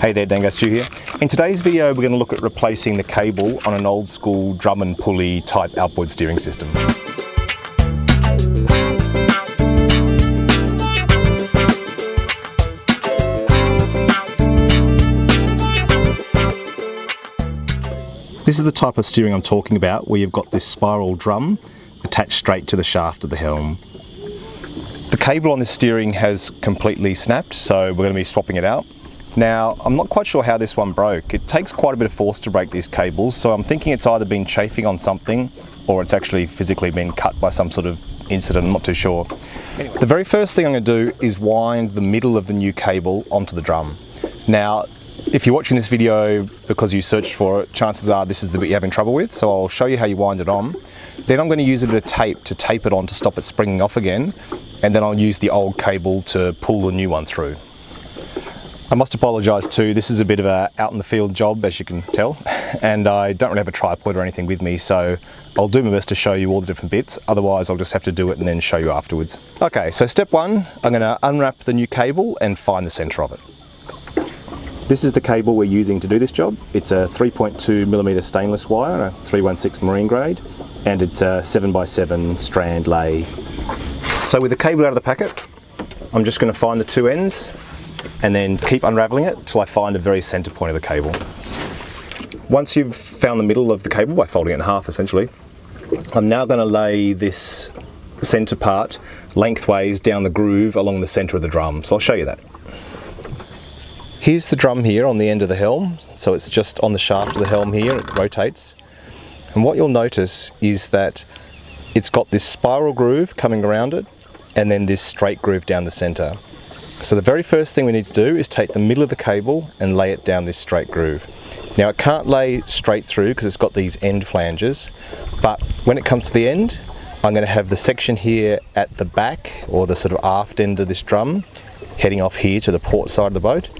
Hey there, Dangar Stu here. In today's video, we're going to look at replacing the cable on an old school drum and pulley type outboard steering system. This is the type of steering I'm talking about, where you've got this spiral drum attached straight to the shaft of the helm. The cable on this steering has completely snapped, so we're going to be swapping it out. Now, I'm not quite sure how this one broke. It takes quite a bit of force to break these cables, so I'm thinking it's either been chafing on something or it's actually physically been cut by some sort of incident, I'm not too sure. Anyway. The very first thing I'm going to do is wind the middle of the new cable onto the drum. Now, if you're watching this video because you searched for it, chances are this is the bit you're having trouble with, so I'll show you how you wind it on. Then I'm going to use a bit of tape to tape it on to stop it springing off again, and then I'll use the old cable to pull the new one through. I must apologise too, this is a bit of a out in the field job as you can tell, and I don't really have a tripod or anything with me, so I'll do my best to show you all the different bits, otherwise I'll just have to do it and then show you afterwards. Okay, so step one, I'm going to unwrap the new cable and find the centre of it. This is the cable we're using to do this job. It's a 3.2 millimeter stainless wire, a 316 marine grade, and it's a 7x7 strand lay. So with the cable out of the packet, I'm just going to find the two ends and then keep unraveling it till I find the very center point of the cable. Once you've found the middle of the cable by folding it in half essentially, I'm now going to lay this center part lengthways down the groove along the center of the drum. So I'll show you that. Here's the drum here on the end of the helm. So it's just on the shaft of the helm here, it rotates. And what you'll notice is that it's got this spiral groove coming around it and then this straight groove down the center. So the very first thing we need to do is take the middle of the cable and lay it down this straight groove. Now it can't lay straight through because it's got these end flanges, but when it comes to the end, I'm going to have the section here at the back or the sort of aft end of this drum heading off here to the port side of the boat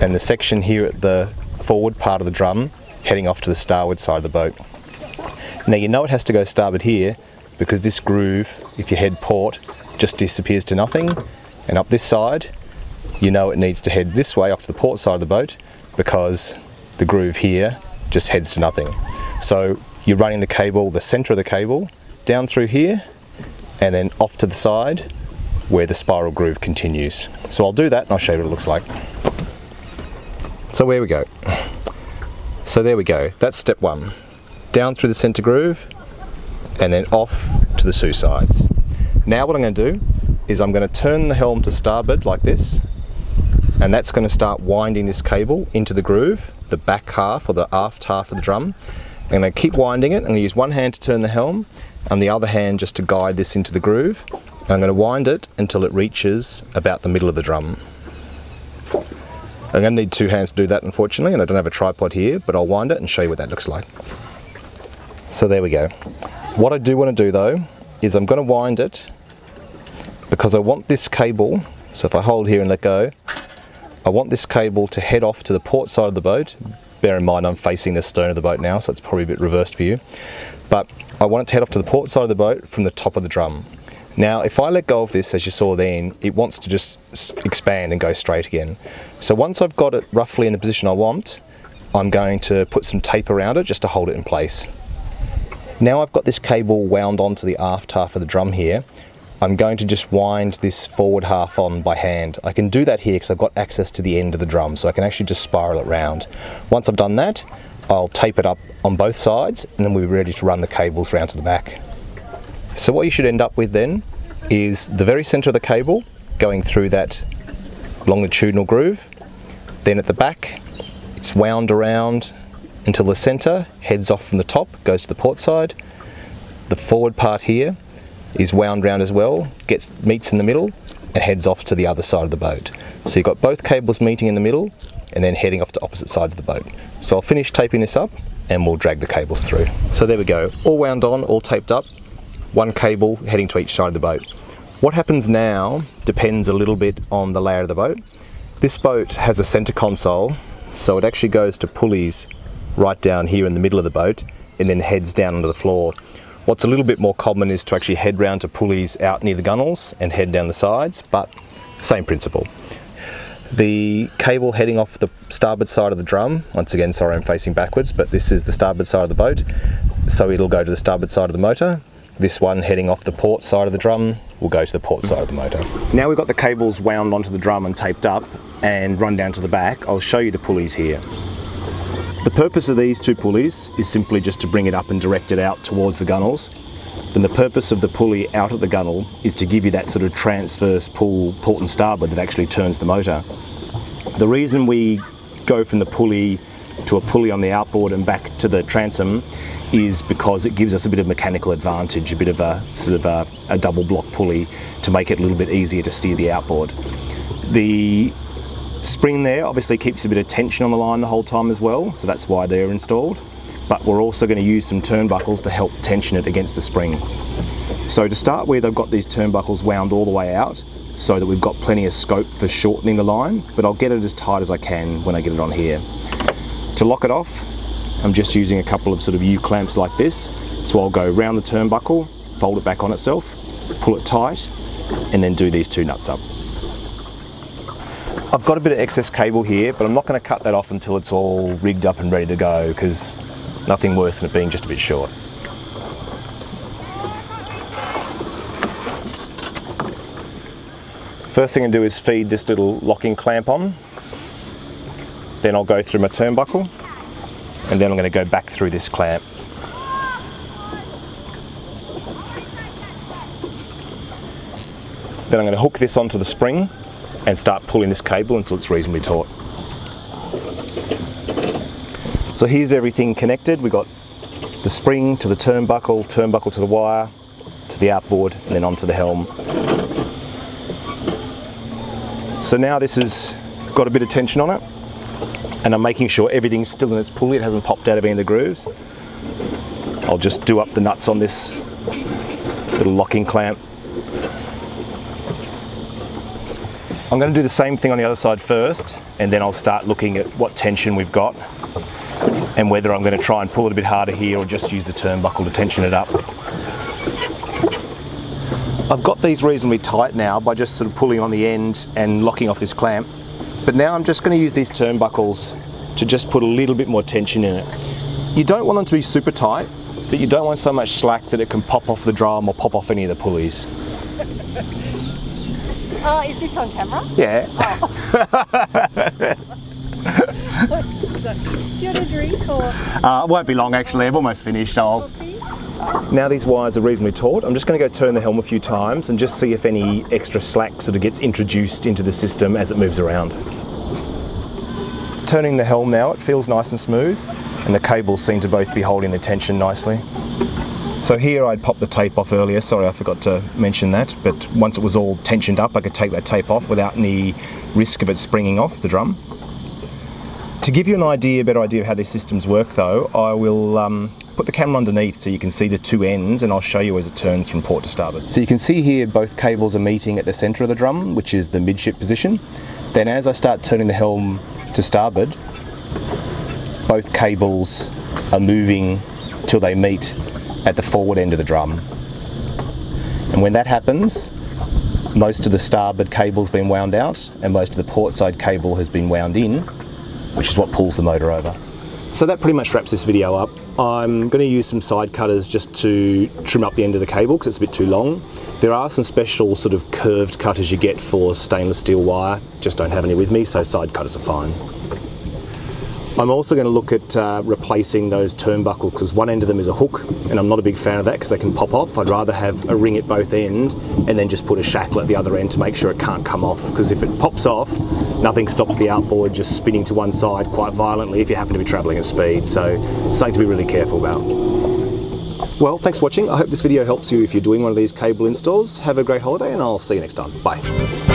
and the section here at the forward part of the drum heading off to the starboard side of the boat. Now you know it has to go starboard here because this groove, if you head port, just disappears to nothing and up this side you know it needs to head this way off to the port side of the boat because the groove here just heads to nothing. So you're running the cable, the center of the cable, down through here and then off to the side where the spiral groove continues. So I'll do that and I'll show you what it looks like. So where we go. So there we go, that's step one. Down through the center groove and then off to the two sides. Now what I'm going to do is I'm going to turn the helm to starboard like this and that's going to start winding this cable into the groove, the back half or the aft half of the drum. I'm going to keep winding it. I'm going to use one hand to turn the helm and the other hand just to guide this into the groove. And I'm going to wind it until it reaches about the middle of the drum. I'm going to need two hands to do that unfortunately and I don't have a tripod here but I'll wind it and show you what that looks like. So there we go. What I do want to do though is I'm going to wind it because I want this cable, so if I hold here and let go, I want this cable to head off to the port side of the boat. Bear in mind I'm facing the stern of the boat now so it's probably a bit reversed for you. But I want it to head off to the port side of the boat from the top of the drum. Now, if I let go of this, as you saw then, it wants to just expand and go straight again. So once I've got it roughly in the position I want, I'm going to put some tape around it just to hold it in place. Now I've got this cable wound onto the aft half of the drum here, I'm going to just wind this forward half on by hand. I can do that here because I've got access to the end of the drum, so I can actually just spiral it round. Once I've done that, I'll tape it up on both sides and then we'll be ready to run the cables round to the back. So what you should end up with then is the very center of the cable going through that longitudinal groove. Then at the back, it's wound around until the center heads off from the top, goes to the port side. The forward part here is wound round as well, gets meets in the middle and heads off to the other side of the boat. So you've got both cables meeting in the middle and then heading off to opposite sides of the boat. So I'll finish taping this up and we'll drag the cables through. So there we go, all wound on, all taped up one cable heading to each side of the boat. What happens now depends a little bit on the layout of the boat. This boat has a center console, so it actually goes to pulleys right down here in the middle of the boat and then heads down onto the floor. What's a little bit more common is to actually head round to pulleys out near the gunnels and head down the sides, but same principle. The cable heading off the starboard side of the drum, once again, sorry I'm facing backwards, but this is the starboard side of the boat, so it'll go to the starboard side of the motor. This one heading off the port side of the drum will go to the port side of the motor. Now we've got the cables wound onto the drum and taped up and run down to the back, I'll show you the pulleys here. The purpose of these two pulleys is simply just to bring it up and direct it out towards the gunnels. Then the purpose of the pulley out of the gunnel is to give you that sort of transverse pull port and starboard that actually turns the motor. The reason we go from the pulley to a pulley on the outboard and back to the transom is because it gives us a bit of mechanical advantage, a bit of a sort of a, a double block pulley to make it a little bit easier to steer the outboard. The spring there obviously keeps a bit of tension on the line the whole time as well, so that's why they're installed. But we're also going to use some turnbuckles to help tension it against the spring. So to start with, I've got these turnbuckles wound all the way out so that we've got plenty of scope for shortening the line, but I'll get it as tight as I can when I get it on here. To lock it off, I'm just using a couple of sort of U-clamps like this. So I'll go round the turnbuckle, fold it back on itself, pull it tight, and then do these two nuts up. I've got a bit of excess cable here, but I'm not going to cut that off until it's all rigged up and ready to go, because nothing worse than it being just a bit short. First thing I do is feed this little locking clamp on. Then I'll go through my turnbuckle and then I'm going to go back through this clamp. Then I'm going to hook this onto the spring and start pulling this cable until it's reasonably taut. So here's everything connected. We've got the spring to the turnbuckle, turnbuckle to the wire, to the outboard, and then onto the helm. So now this has got a bit of tension on it and I'm making sure everything's still in its pulley, it hasn't popped out of any of the grooves. I'll just do up the nuts on this little locking clamp. I'm going to do the same thing on the other side first and then I'll start looking at what tension we've got and whether I'm going to try and pull it a bit harder here or just use the turnbuckle to tension it up. I've got these reasonably tight now by just sort of pulling on the end and locking off this clamp but now I'm just going to use these turnbuckles to just put a little bit more tension in it. You don't want them to be super tight, but you don't want so much slack that it can pop off the drum or pop off any of the pulleys. Uh, is this on camera? Yeah. Do you want a drink or Uh, it won't be long actually, I've almost finished. I'll... Now these wires are reasonably taut, I'm just going to go turn the helm a few times and just see if any extra slack sort of gets introduced into the system as it moves around. Turning the helm now, it feels nice and smooth and the cables seem to both be holding the tension nicely. So here I'd popped the tape off earlier, sorry I forgot to mention that, but once it was all tensioned up I could take that tape off without any risk of it springing off the drum. To give you an idea, a better idea of how these systems work though, I will um, put the camera underneath so you can see the two ends and I'll show you as it turns from port to starboard. So you can see here both cables are meeting at the centre of the drum, which is the midship position. Then as I start turning the helm to starboard, both cables are moving till they meet at the forward end of the drum. And when that happens, most of the starboard cable's been wound out and most of the port side cable has been wound in, which is what pulls the motor over. So that pretty much wraps this video up. I'm going to use some side cutters just to trim up the end of the cable because it's a bit too long. There are some special sort of curved cutters you get for stainless steel wire, just don't have any with me, so side cutters are fine. I'm also going to look at uh, replacing those turnbuckles because one end of them is a hook and I'm not a big fan of that because they can pop off. I'd rather have a ring at both ends and then just put a shackle at the other end to make sure it can't come off because if it pops off, nothing stops the outboard just spinning to one side quite violently if you happen to be travelling at speed. So something to be really careful about. Well, thanks for watching. I hope this video helps you if you're doing one of these cable installs. Have a great holiday and I'll see you next time. Bye.